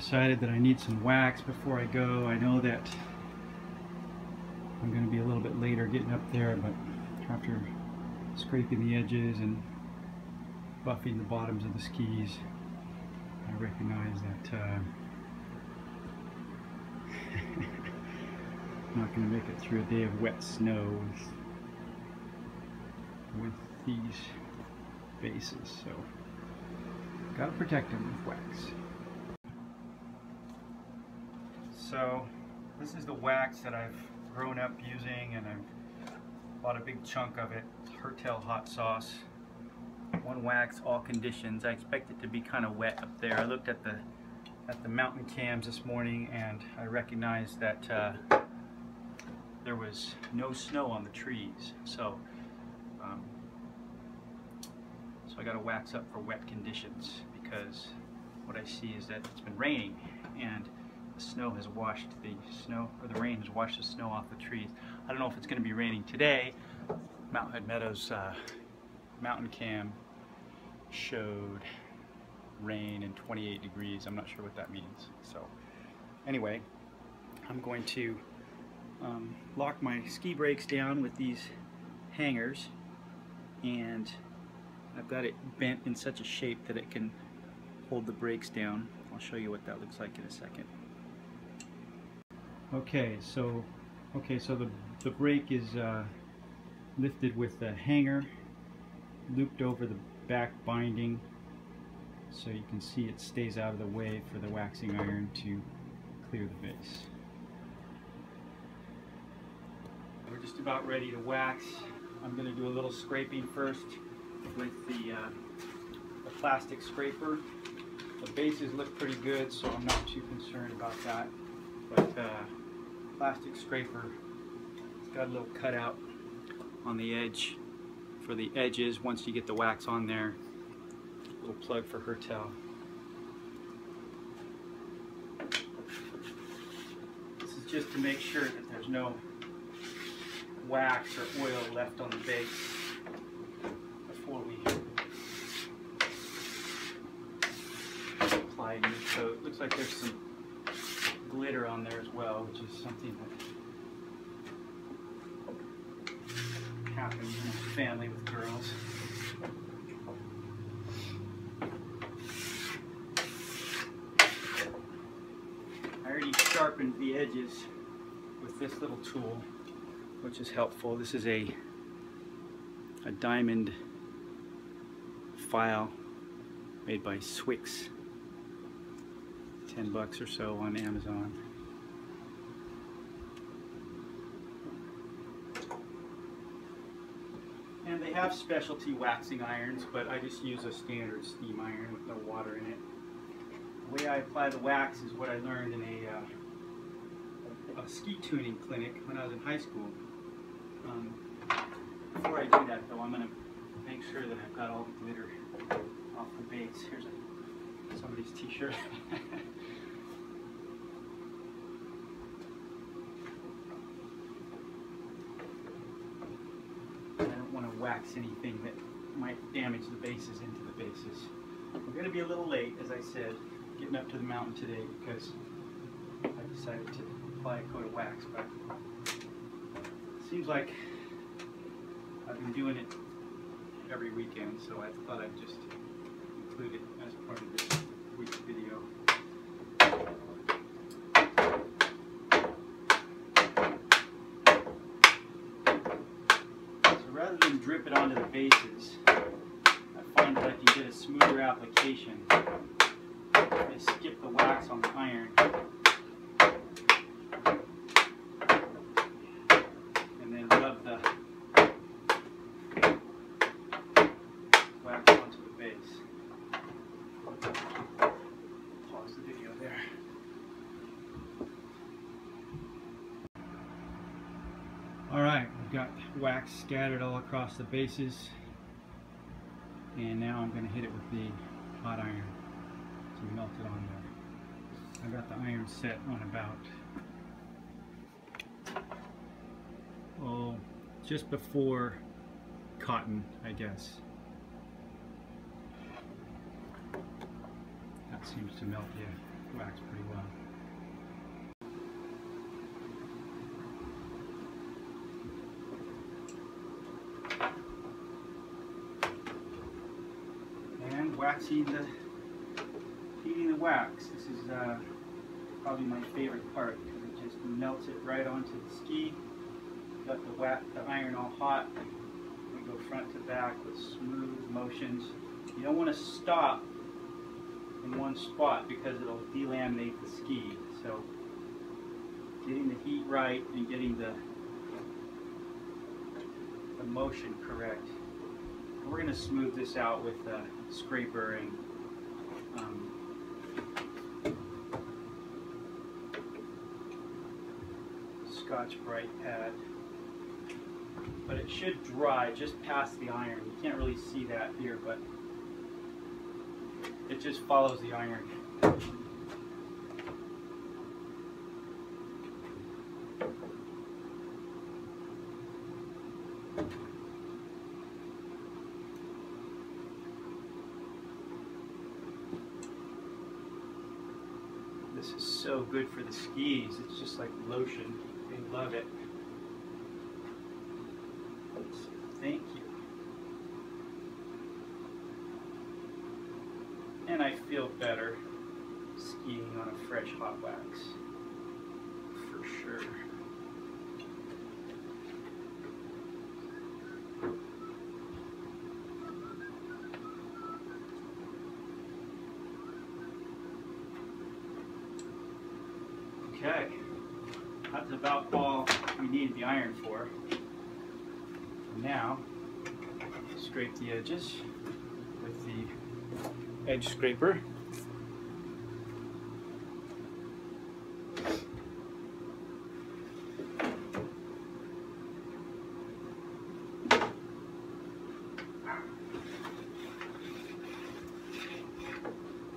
decided that I need some wax before I go. I know that I'm going to be a little bit later getting up there, but after scraping the edges and buffing the bottoms of the skis, I recognize that uh, I'm not going to make it through a day of wet snow with, with these bases, so gotta protect them with wax. So this is the wax that I've grown up using and I've bought a big chunk of it. It's Hertel hot sauce. One wax, all conditions. I expect it to be kind of wet up there. I looked at the at the mountain cams this morning and I recognized that uh, there was no snow on the trees. So um, so I got to wax up for wet conditions because what I see is that it's been raining and the snow has washed the snow, or the rain has washed the snow off the trees. I don't know if it's going to be raining today. Mount Hood Meadows uh, mountain cam showed rain and 28 degrees. I'm not sure what that means. So anyway, I'm going to um, lock my ski brakes down with these hangers and I've got it bent in such a shape that it can hold the brakes down. I'll show you what that looks like in a second. Okay, so okay, so the the brake is uh, lifted with the hanger looped over the back binding so you can see it stays out of the way for the waxing iron to clear the base. We're just about ready to wax. I'm going to do a little scraping first with the, uh, the plastic scraper. The bases look pretty good, so I'm not too concerned about that. Plastic scraper, it's got a little cutout on the edge for the edges once you get the wax on there. Little plug for Hertel. This is just to make sure that there's no wax or oil left on the base before we apply a new coat. Looks like there's some glitter on there as well, which is something that happens in a family with girls. I already sharpened the edges with this little tool, which is helpful. This is a a diamond file made by Swix. 10 bucks or so on Amazon. And they have specialty waxing irons, but I just use a standard steam iron with no water in it. The way I apply the wax is what I learned in a, uh, a ski tuning clinic when I was in high school. Um, before I do that though, I'm going to make sure that I've got all the glitter off the base. Here's a, somebody's t-shirt. I don't want to wax anything that might damage the bases into the bases. We're going to be a little late, as I said, getting up to the mountain today because I decided to apply a coat of wax, but it seems like I've been doing it every weekend, so I thought I'd just include it part of this week's video. So rather than drip it onto the bases, I find that I can get a smoother application. I skip the wax on the iron. And then rub the wax onto the base. Pause the video there. All right, we've got wax scattered all across the bases. And now I'm going to hit it with the hot iron to melt it on there. I got the iron set on about, oh, just before cotton, I guess. That seems to melt the wax pretty waxing the, heating the wax. This is uh, probably my favorite part because it just melts it right onto the ski. Got the, wax, the iron all hot. We go front to back with smooth motions. You don't want to stop in one spot because it'll delaminate the ski. So getting the heat right and getting the, the motion correct. We're going to smooth this out with a scraper and um, Scotch-Brite pad. But it should dry just past the iron. You can't really see that here, but it just follows the iron. This is so good for the skis. It's just like lotion. They love it. Thank you. And I feel better skiing on a fresh hot wax. For sure. Okay, that's about all we need the iron for. Now, scrape the edges with the edge scraper.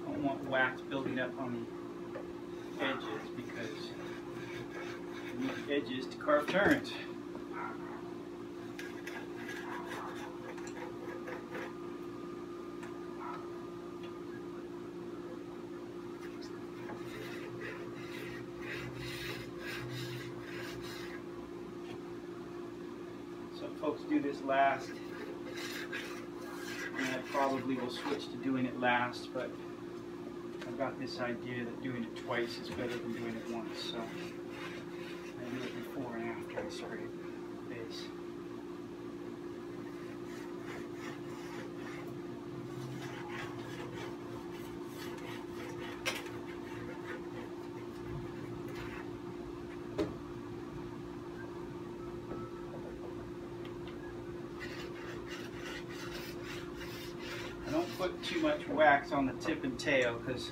Don't want wax building up on the edges because you need edges to carve turns. Some folks do this last, and I probably will switch to doing it last, but I've got this idea that doing it twice is better than doing it once, so I do it before I don't put too much wax on the tip and tail because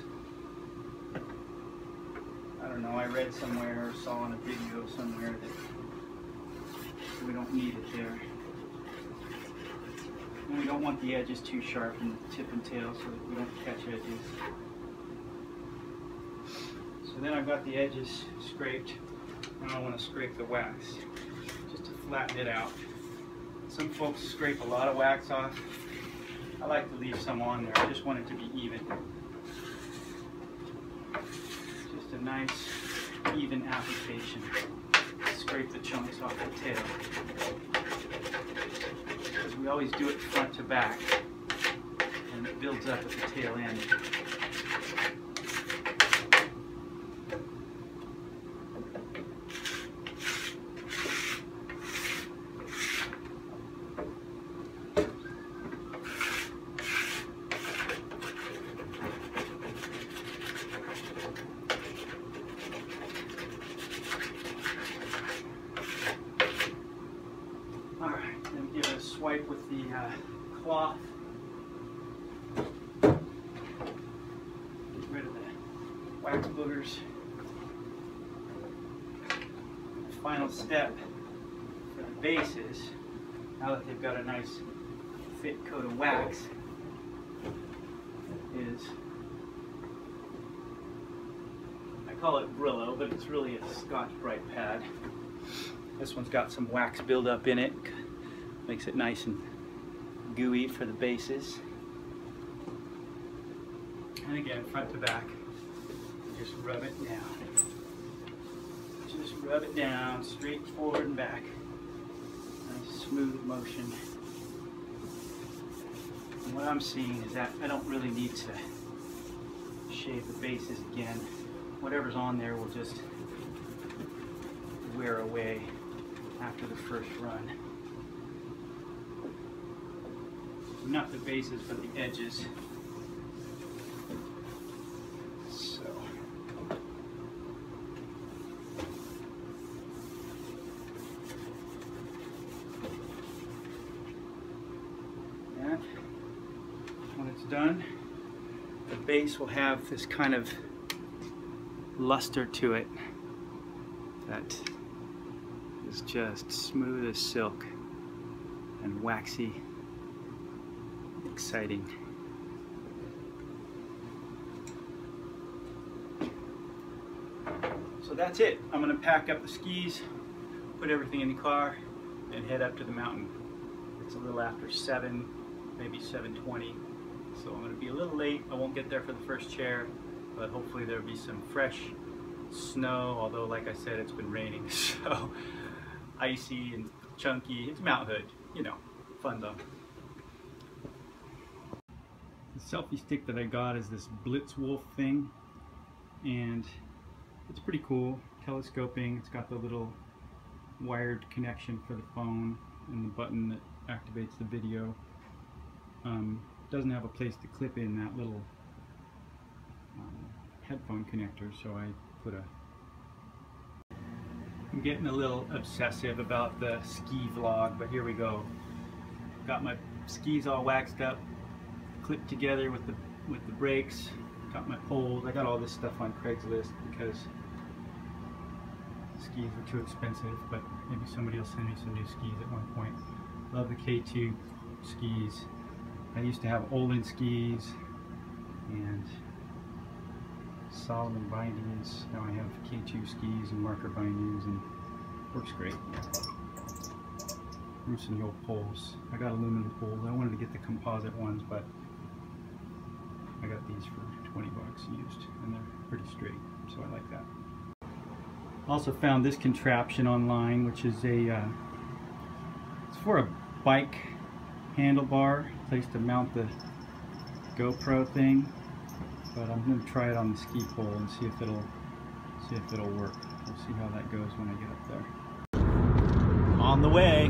I don't know, I read somewhere or saw in a video somewhere that we don't need it there. And we don't want the edges too sharp in the tip and tail so that we don't catch edges. So then I've got the edges scraped and I want to scrape the wax just to flatten it out. Some folks scrape a lot of wax off. I like to leave some on there. I just want it to be even. Just a nice, even application. Scrape the chunks off the tail. Because we always do it front to back. And it builds up at the tail end. Alright, then give it a swipe with the uh, cloth. Get rid of the wax boogers. The final step for the bases, now that they've got a nice thick coat of wax, is I call it Brillo, but it's really a Scotch Bright pad. This one's got some wax buildup in it. Makes it nice and gooey for the bases. And again, front to back. Just rub it down. Rub it down, straight forward and back. Nice smooth motion. And what I'm seeing is that I don't really need to shave the bases again. Whatever's on there will just wear away after the first run. Not the bases, but the edges. So. And when it's done, the will have this kind of luster to it that is just smooth as silk and waxy, exciting. So that's it. I'm gonna pack up the skis, put everything in the car, and head up to the mountain. It's a little after seven, maybe 7.20. So I'm gonna be a little late. I won't get there for the first chair, but hopefully there'll be some fresh snow, although like I said, it's been raining, so icy and chunky. It's Mount Hood, you know, fun though. The selfie stick that I got is this Blitzwolf thing, and it's pretty cool. Telescoping, it's got the little wired connection for the phone and the button that activates the video. Um, doesn't have a place to clip in that little um, headphone connector, so I put a I'm getting a little obsessive about the ski vlog, but here we go. Got my skis all waxed up, clipped together with the with the brakes, got my poles. I got all this stuff on Craigslist because skis were too expensive, but maybe somebody will send me some new skis at one point. Love the K2 skis. I used to have Olin skis and Salomon bindings. Now I have K2 skis and marker bindings and works great. Rossignol poles. I got aluminum poles. I wanted to get the composite ones, but I got these for 20 bucks used and they're pretty straight, so I like that. Also found this contraption online, which is a, uh, it's for a bike handlebar, place to mount the GoPro thing but I'm going to try it on the ski pole and see if it'll see if it'll work. We'll see how that goes when I get up there. On the way,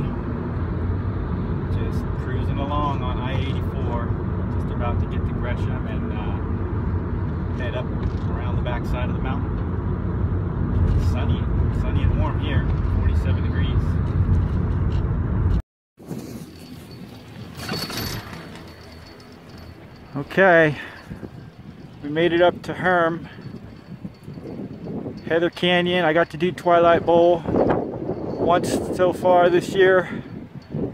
just cruising along on I-84, just about to get to Gresham and uh, head up around the back side of the mountain. sunny, sunny and warm here, 47 degrees. Okay, we made it up to Herm. Heather Canyon. I got to do Twilight Bowl once so far this year.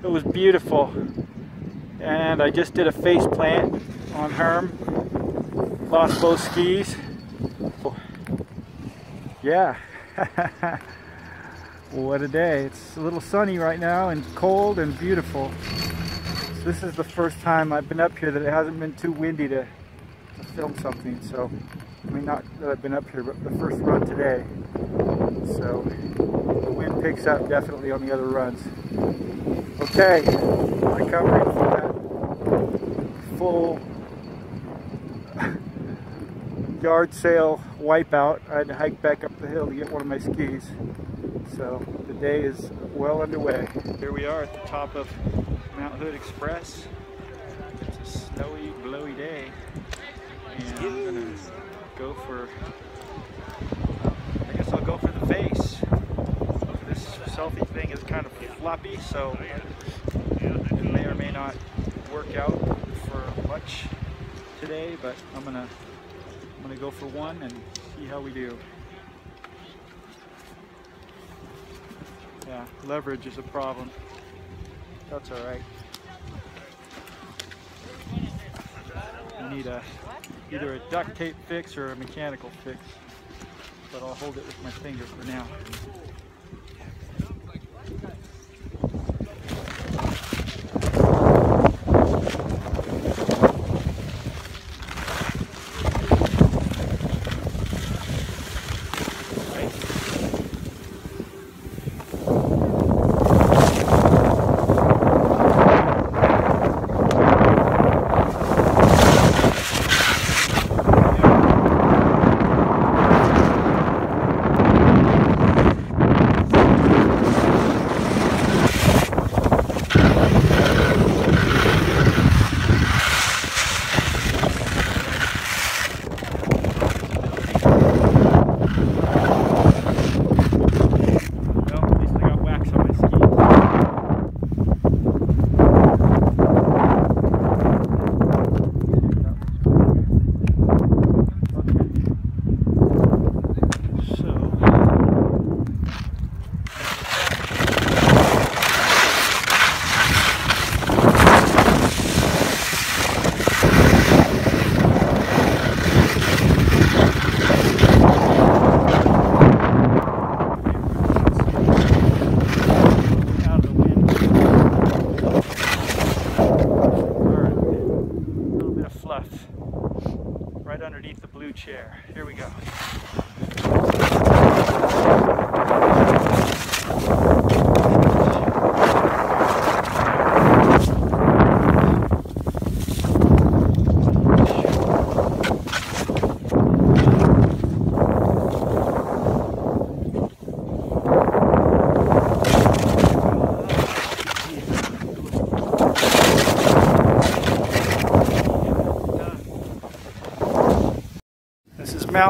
It was beautiful. And I just did a face plant on Herm. Lost both skis. Yeah. what a day. It's a little sunny right now and cold and beautiful. So this is the first time I've been up here that it hasn't been too windy to to film something. So, I mean, not that I've been up here, but the first run today. So, the wind picks up definitely on the other runs. Okay, recovering from that full yard sale wipeout. I had to hike back up the hill to get one of my skis. So the day is well underway. Here we are at the top of Mount Hood Express. It's a snowy, blowy day and I'm gonna go for, I guess I'll go for the face. This selfie thing is kind of floppy, so it may or may not work out for much today, but I'm gonna, I'm gonna go for one and see how we do. Yeah, leverage is a problem. That's all right. You need a either a duct tape fix or a mechanical fix. But I'll hold it with my finger for now.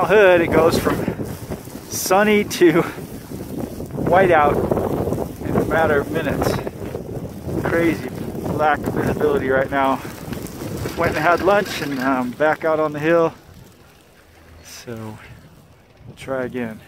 Hood, it goes from sunny to whiteout in a matter of minutes. Crazy lack of visibility right now. Went and had lunch and um, back out on the hill. So we'll try again.